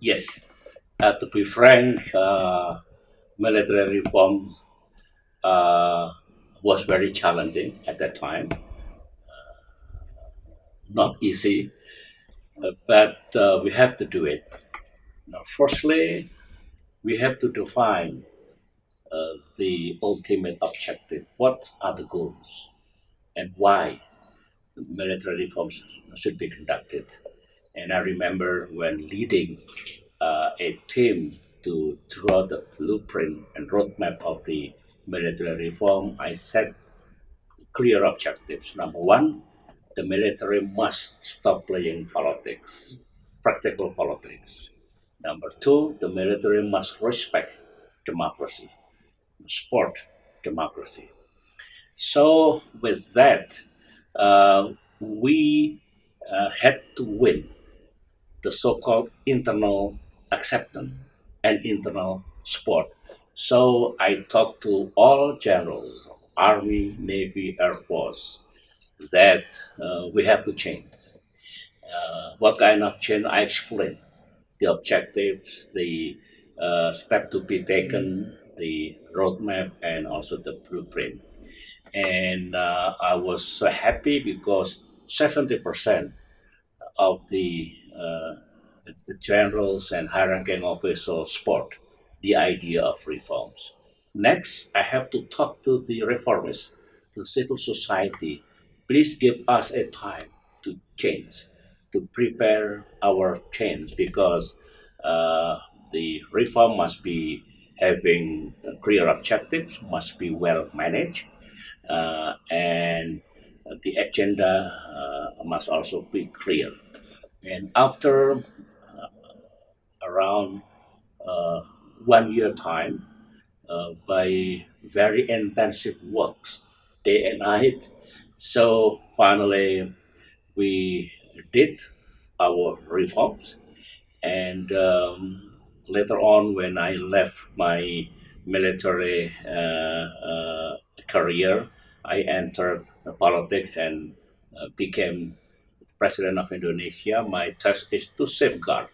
Yes, uh, to be frank, uh, military reform uh, was very challenging at that time. Uh, not easy, uh, but uh, we have to do it. Now, firstly, we have to define the ultimate objective. What are the goals and why military reforms should be conducted? And I remember when leading uh, a team to draw the blueprint and roadmap of the military reform, I set clear objectives. Number one, the military must stop playing politics, practical politics. Number two, the military must respect democracy, support democracy. So, with that, uh, we uh, had to win the so-called internal acceptance and internal support. So I talked to all generals, Army, Navy, Air Force, that uh, we have to change. Uh, what kind of change? I explained the objectives, the uh, step to be taken, the roadmap, and also the blueprint. And uh, I was so happy because 70% of the, uh, the generals and high-ranking officers support the idea of reforms. Next, I have to talk to the reformists, to civil society. Please give us a time to change, to prepare our change, because uh, the reform must be having clear objectives, must be well managed, uh, and the agenda uh, must also be clear. And after uh, around uh, one year time, uh, by very intensive works, day and night, so finally we did our reforms. And um, later on, when I left my military uh, uh, career, I entered politics and uh, became president of Indonesia. My task is to safeguard,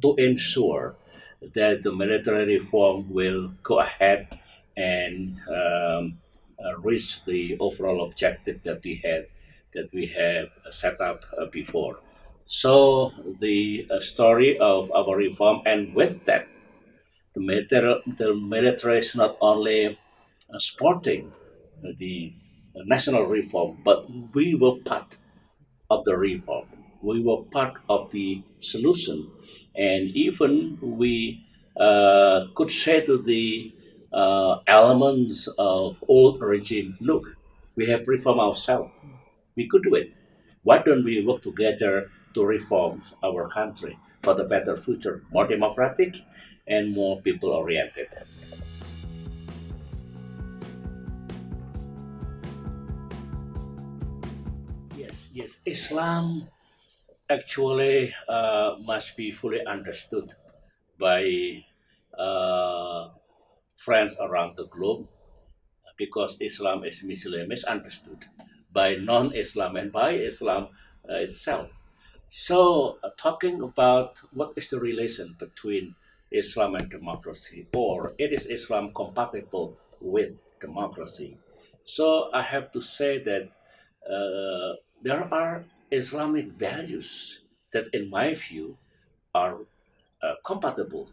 to ensure that the military reform will go ahead and um, uh, reach the overall objective that we had that we have set up uh, before. So the uh, story of our reform, and with that, the military, the military is not only supporting the national reform, but we were part of the reform. We were part of the solution, and even we uh, could say to the uh, elements of old regime, look, we have reformed ourselves. We could do it. Why don't we work together to reform our country for the better future, more democratic and more people oriented? Yes. Islam actually uh, must be fully understood by uh, friends around the globe because Islam is misunderstood by non-Islam and by Islam uh, itself. So, uh, talking about what is the relation between Islam and democracy, or it is Islam compatible with democracy? So, I have to say that uh, there are Islamic values that, in my view, are uh, compatible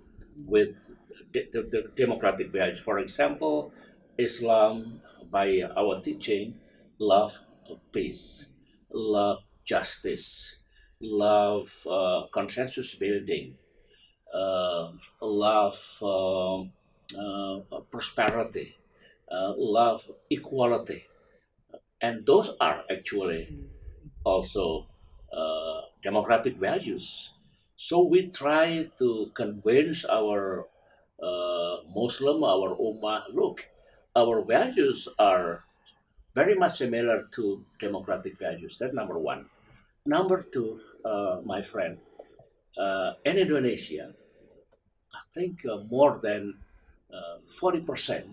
with the, the, democratic values. For example, Islam, by our teaching, love peace, love justice, love uh, consensus building, uh, love um, uh, prosperity, uh, love equality. And those are actually also uh, democratic values. So we try to convince our uh, Muslim, our Ummah, look, our values are very much similar to democratic values. That's number one. Number two, uh, my friend, uh, in Indonesia, I think uh, more than uh, 40%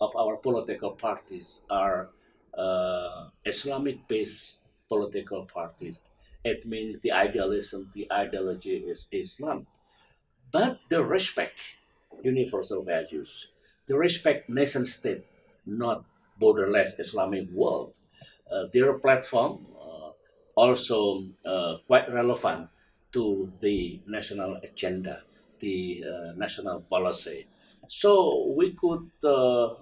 of our political parties are uh, Islamic based political parties. It means the idealism, the ideology is Islam. but they respect universal values. They respect nation state, not borderless Islamic world. Uh, their platform uh, also uh, quite relevant to the national agenda, the uh, national policy. So we could uh,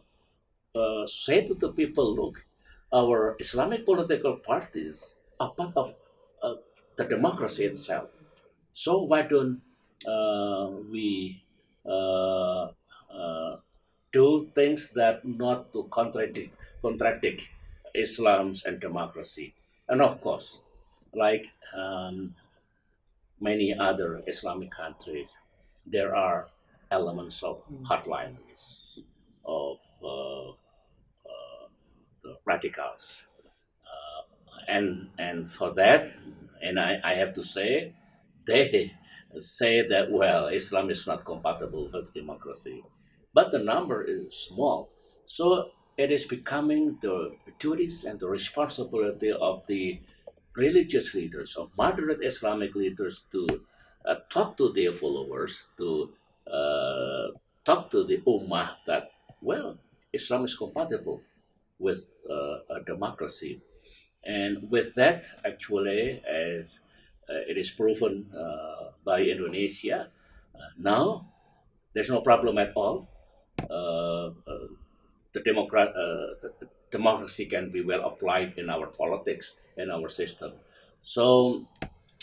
say to the people, look, our Islamic political parties are part of the democracy itself. So why don't we do things that not to contradict contradict Islam's and democracy. And of course, like um, many other Islamic countries, there are elements of mm. hardliners, of uh, uh, the radicals. Uh, and, and for that, and I, I have to say, they say that, well, Islam is not compatible with democracy. But the number is small. So it is becoming the duties and the responsibility of the religious leaders, of moderate Islamic leaders, to uh, talk to their followers, to uh, talk to the Ummah that, well, Islam is compatible with uh, a democracy. And with that, actually, as uh, it is proven uh, by Indonesia, uh, now there's no problem at all the democrat uh, the democracy can be well applied in our politics and our system. So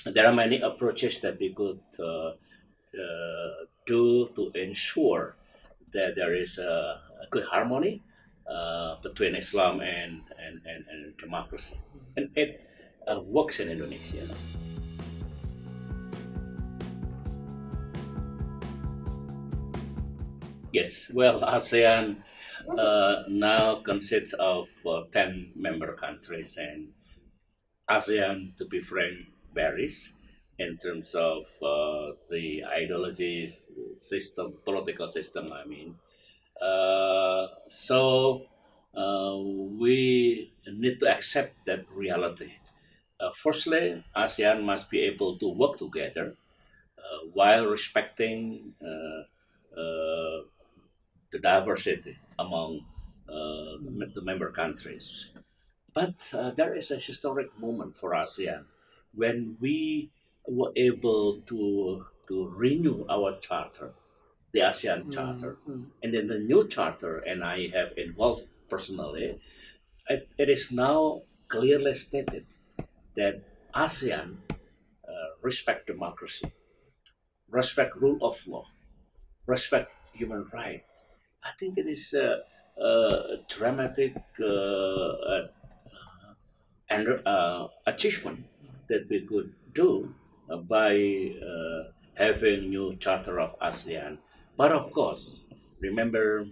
there are many approaches that we could uh, uh, do to ensure that there is a good harmony uh, between Islam and, and, and, and, democracy. And it uh, works in Indonesia. Yes, well, ASEAN uh, now consists of uh, 10 member countries, and ASEAN, to be frank, varies in terms of uh, the ideologies, system, political system, I mean. Uh, so uh, we need to accept that reality. Uh, firstly, ASEAN must be able to work together while respecting the diversity among the member countries. But uh, there is a historic moment for ASEAN when we were able to, to renew our charter, the ASEAN Charter. Mm-hmm. And then the new charter, and I have involved personally, it, it is now clearly stated that ASEAN uh, respect democracy, respect rule of law, respect human rights, I think it is a, a dramatic uh, and uh, achievement that we could do by uh, having new charter of ASEAN. But of course, remember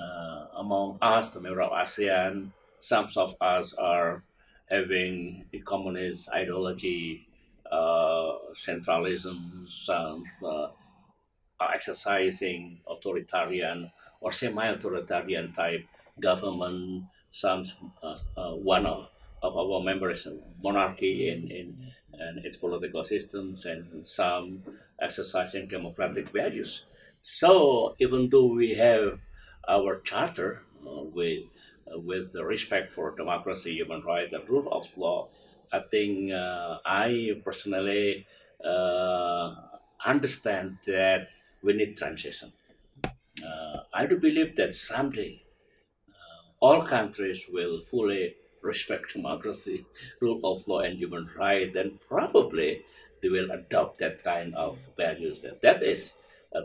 uh, among us, the member of ASEAN, some of us are having a communist ideology, uh, centralism, some uh, are exercising authoritarian or semi-authoritarian type government. Some uh, uh, one of, of our members monarchy in, in, in its political systems, and some exercising democratic values. So even though we have our charter uh, with uh, with the respect for democracy, human rights, and rule of law, I think uh, I personally uh, understand that we need transition uh, I do believe that someday all countries will fully respect democracy, rule of law, and human rights, then probably they will adopt that kind of values. That is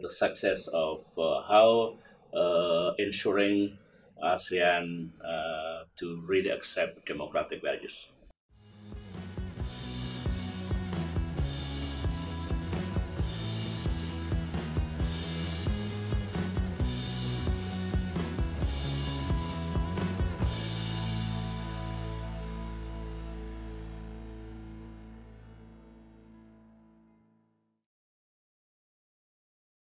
the success of uh, how uh, ensuring ASEAN uh, to really accept democratic values.